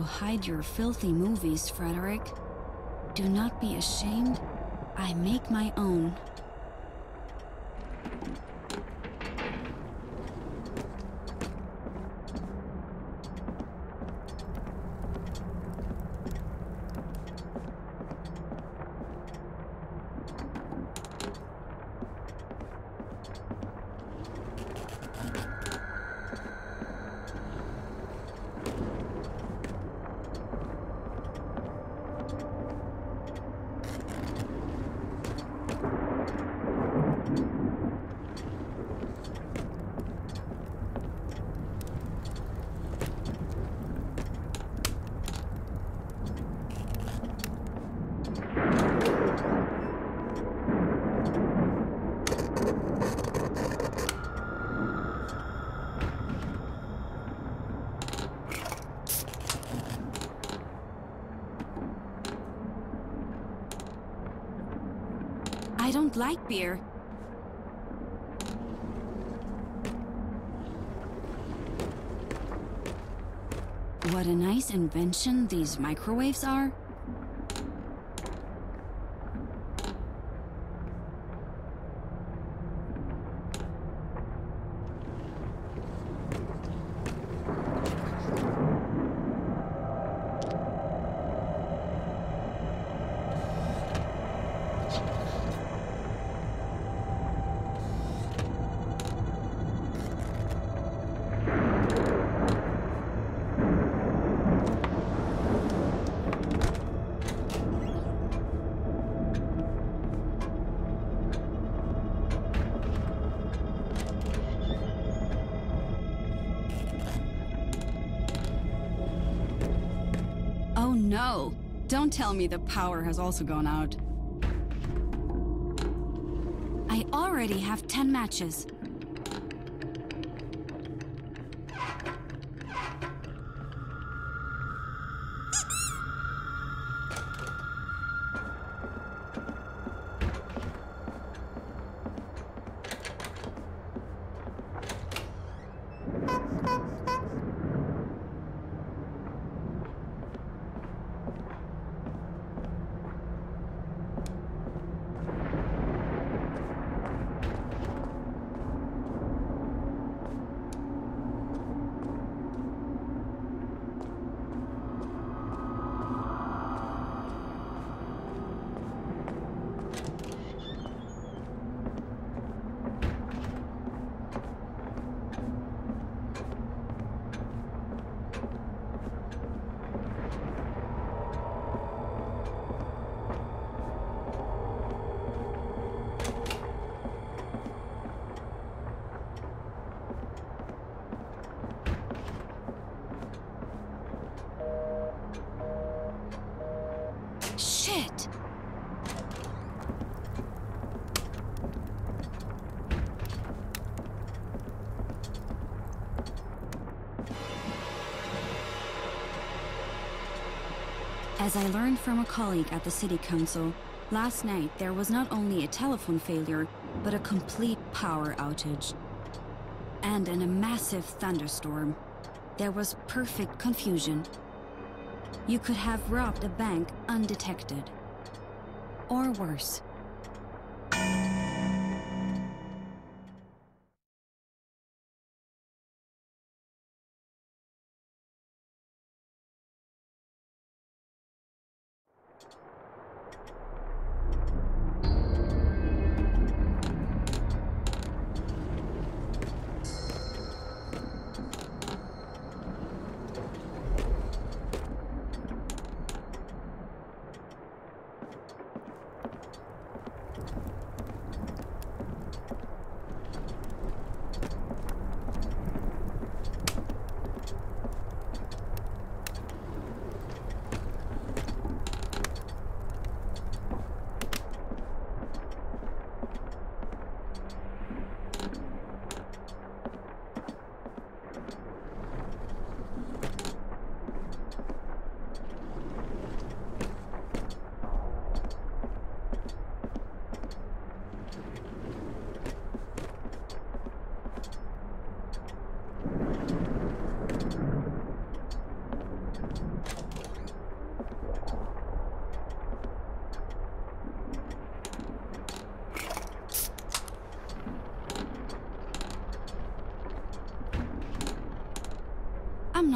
You hide your filthy movies, Frederick. Do not be ashamed. I make my own. I don't like beer. What a nice invention these microwaves are. Power has also gone out. I already have 10 matches. Shit! As I learned from a colleague at the city council, last night there was not only a telephone failure, but a complete power outage. And in a massive thunderstorm. There was perfect confusion. You could have robbed a bank undetected. Or worse.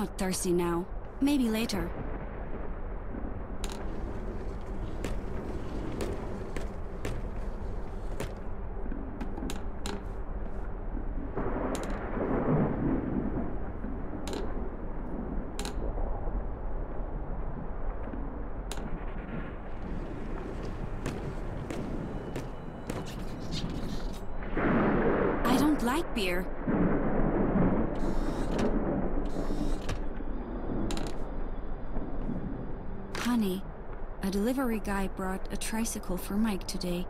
Not thirsty now. Maybe later. I don't like beer. Honey, a delivery guy brought a tricycle for Mike today.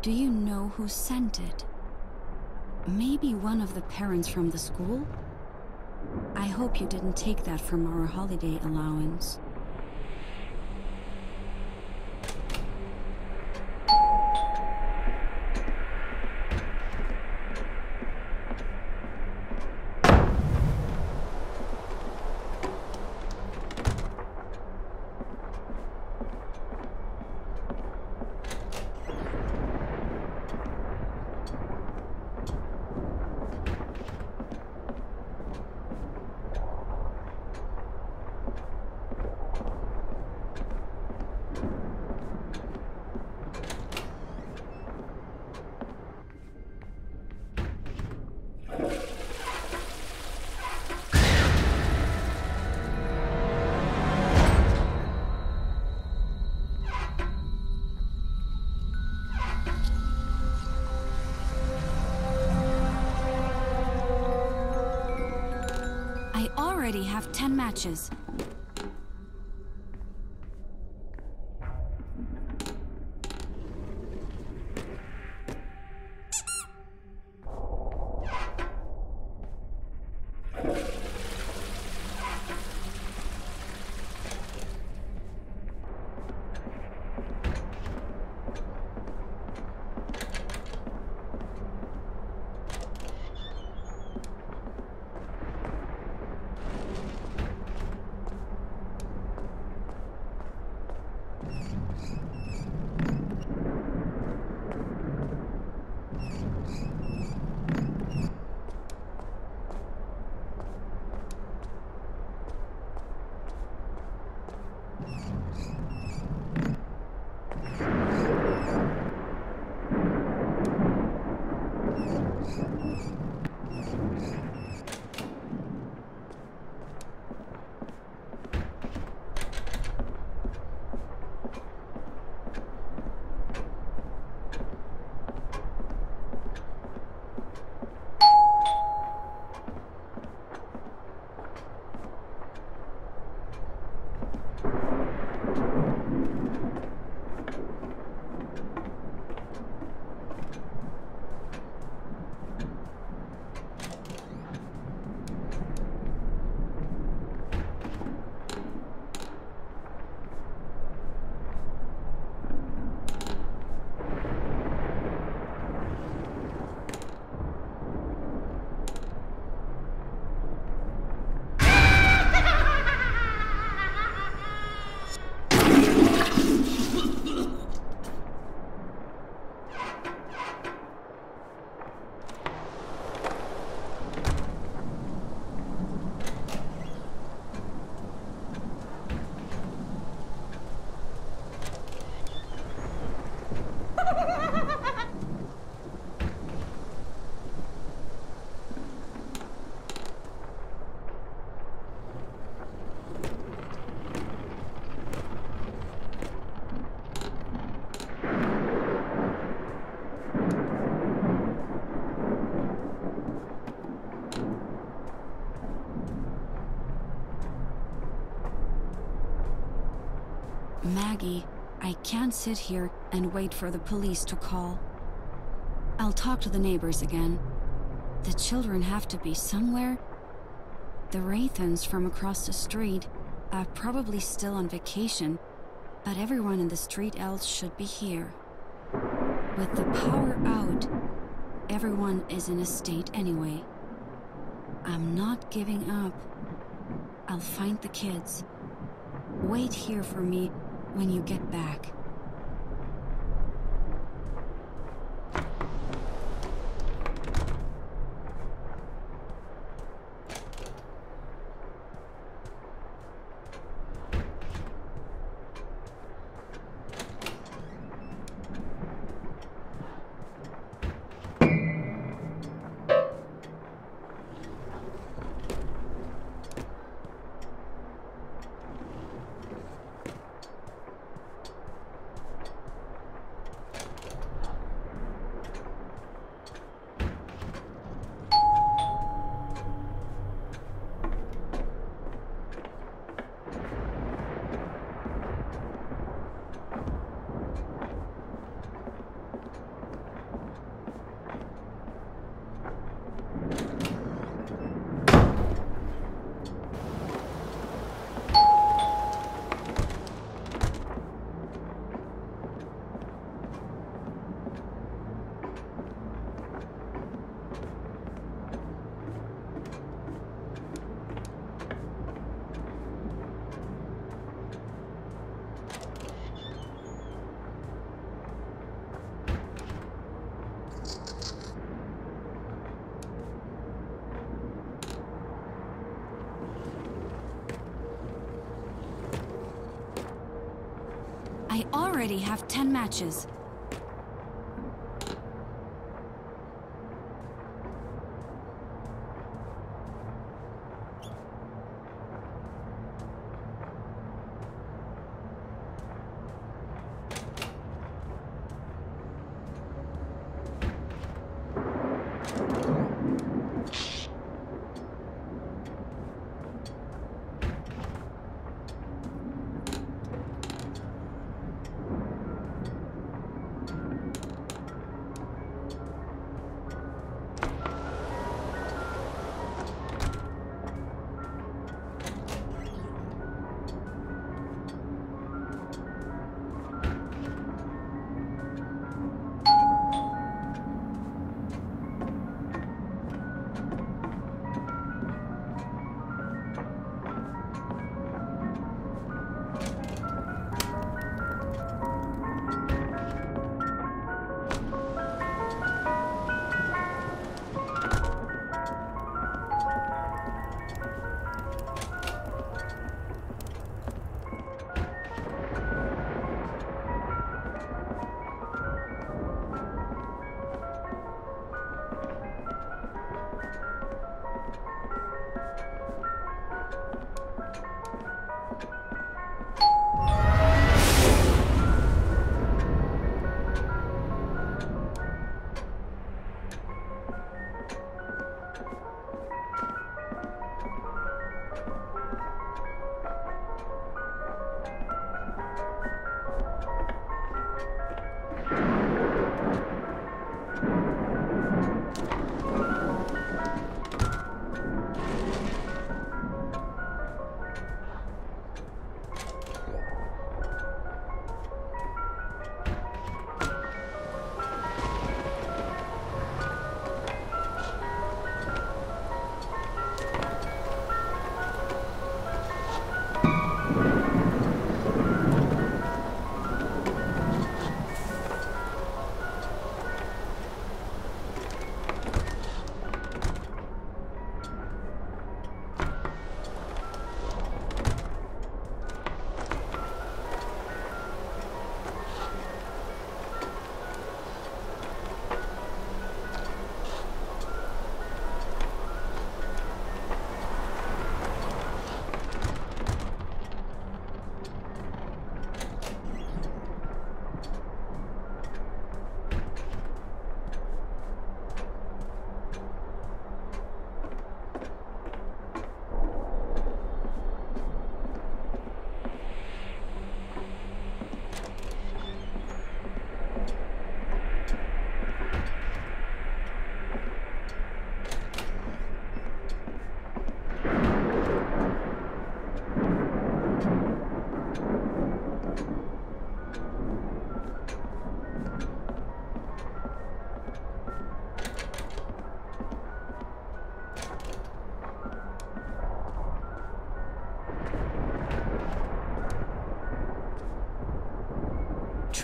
Do you know who sent it? Maybe one of the parents from the school? I hope you didn't take that from our holiday allowance. Matches. Maggie, I can't sit here and wait for the police to call. I'll talk to the neighbors again. The children have to be somewhere. The Rathens from across the street are probably still on vacation, but everyone in the street else should be here. With the power out, everyone is in a state anyway. I'm not giving up. I'll find the kids. Wait here for me when you get back. I have 10 matches.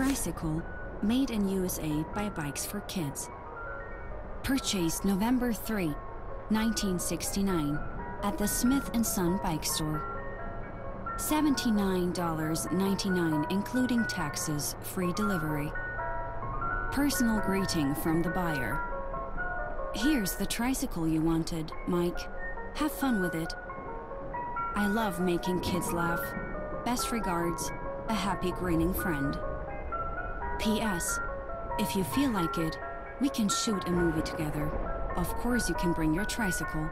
Tricycle, made in USA by Bikes for Kids. Purchased November 3, 1969, at the Smith & Son Bike Store. $79.99 including taxes, free delivery. Personal greeting from the buyer. Here's the tricycle you wanted, Mike. Have fun with it. I love making kids laugh. Best regards, a happy grinning friend. P.S. If you feel like it, we can shoot a movie together. Of course you can bring your tricycle.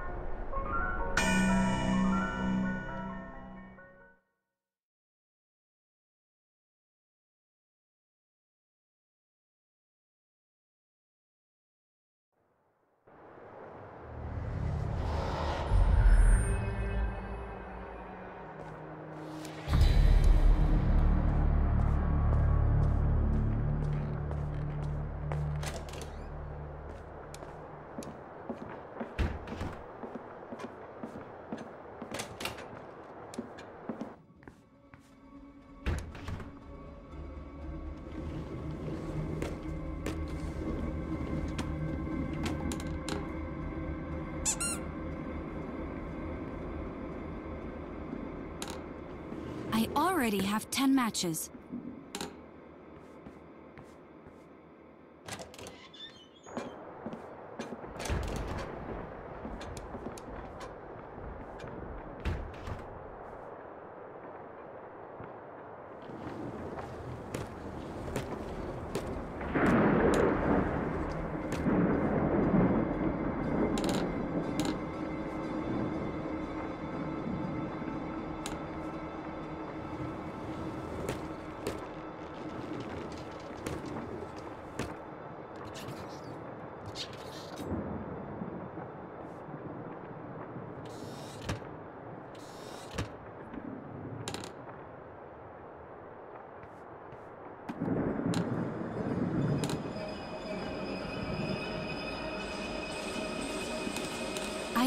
Already have 10 matches.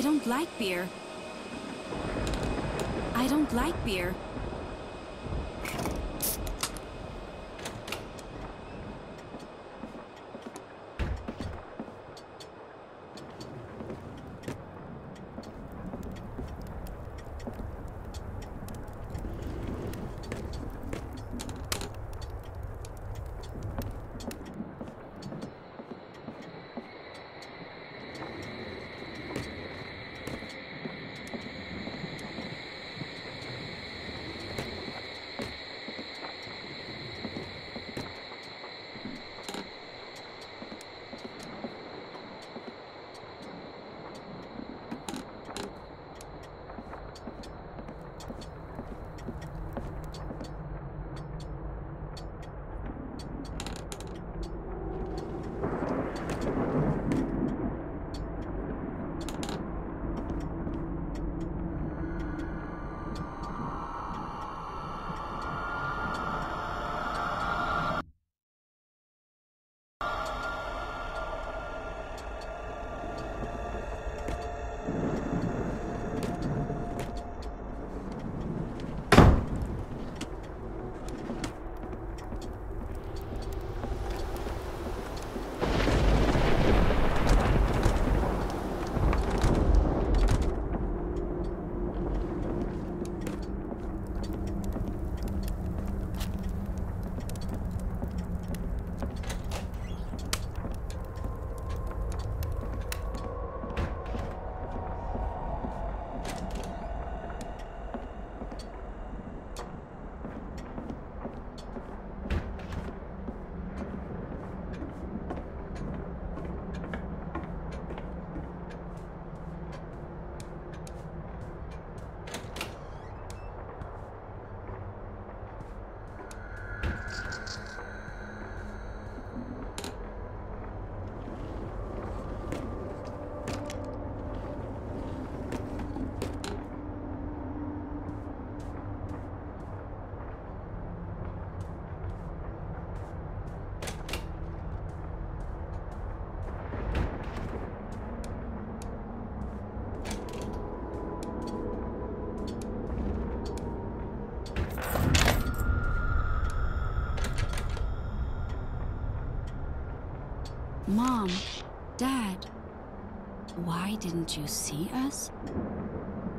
Don't like beer. I don't like beer. Mom, Dad, why didn't you see us?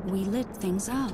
We lit things up.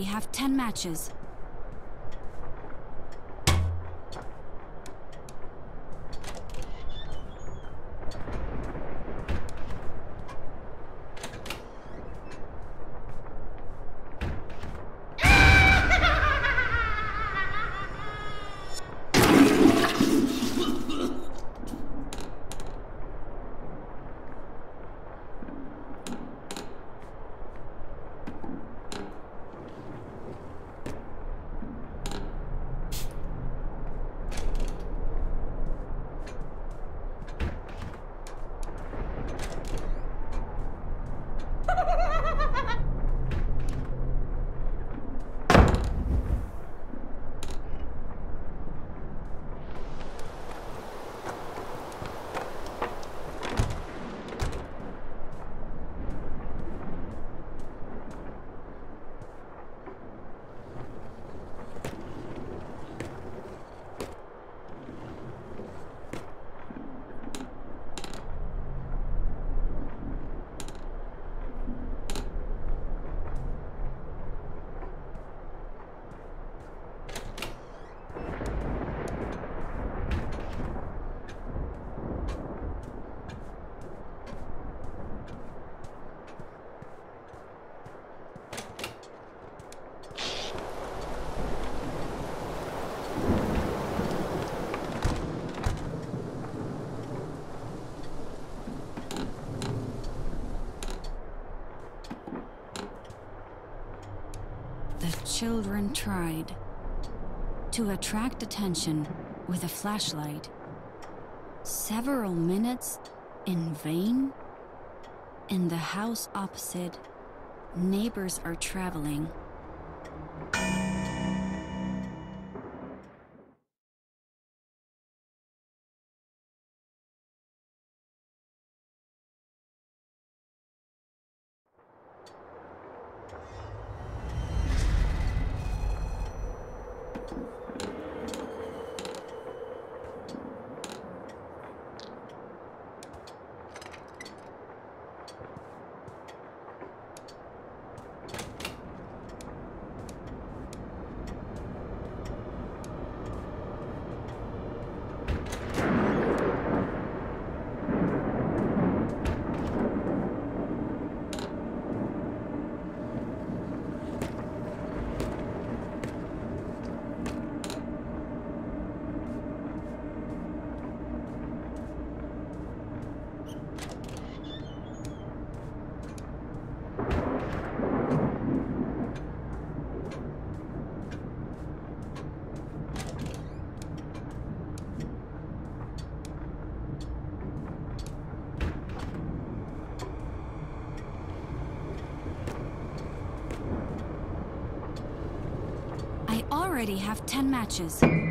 Have 10 matches. The children tried to attract attention with a flashlight. Several minutes in vain? In the house opposite, neighbors are traveling. I already have 10 matches.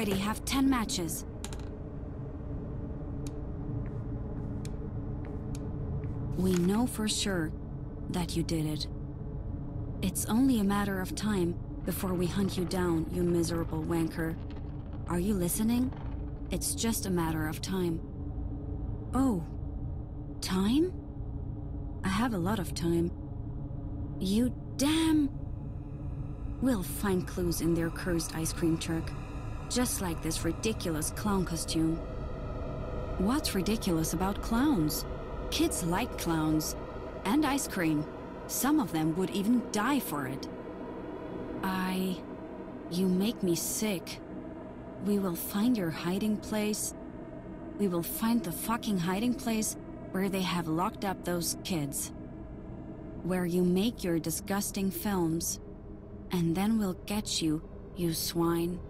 Already have 10 matches. We know for sure that you did it. It's only a matter of time before we hunt you down, you miserable wanker. Are you listening? It's just a matter of time. Oh, time? I have a lot of time. You damn... We'll find clues in their cursed ice cream truck. Just like this ridiculous clown costume. What's ridiculous about clowns? Kids like clowns. And ice cream. Some of them would even die for it. I... You make me sick. We will find your hiding place. We will find the fucking hiding place where they have locked up those kids. Where you make your disgusting films. And then we'll get you, you swine.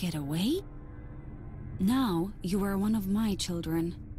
Get away? Now you are one of my children.